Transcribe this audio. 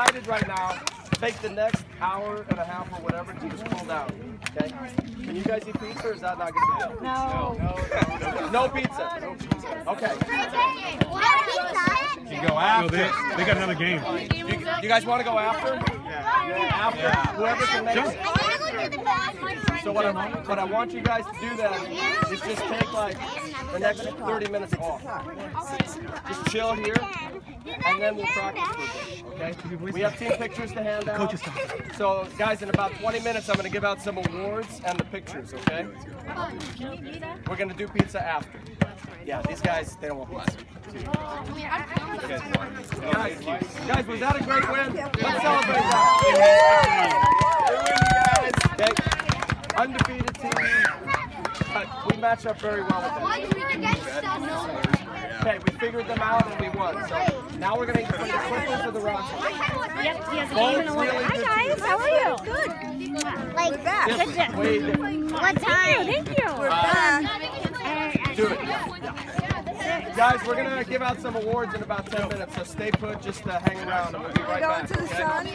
excited right now, take the next hour and a half or whatever to just cool down. Okay? Can you guys eat pizza or is that not going to be it? No. No pizza. Okay. You go No, after. they, they got another game. You, you guys want to go after? Yeah. After? Whoever can make it. So what I, what I want you guys to do then is just take like the next 30 minutes off. Just chill here, and then we'll practice for a bit, okay? We have team pictures to hand out. So guys, in about 20 minutes, I'm gonna give out some awards and the pictures, okay? We're gonna do pizza after. Yeah, these guys, they don't want pizza. Guys, guys, was that a great win? Let's celebrate that. Okay. Undefeated team. But we match up very well with them. Okay, we figured them out and we won. So now we're gonna put the quickly to the roster. Both really Hi guys, how are you? Good. Like that. different, way different. What time? Thank you. Do it. Guys, we're gonna give out some awards in about 10 minutes, so stay put, just uh, hang around and we'll be right Going back. to the okay? sun.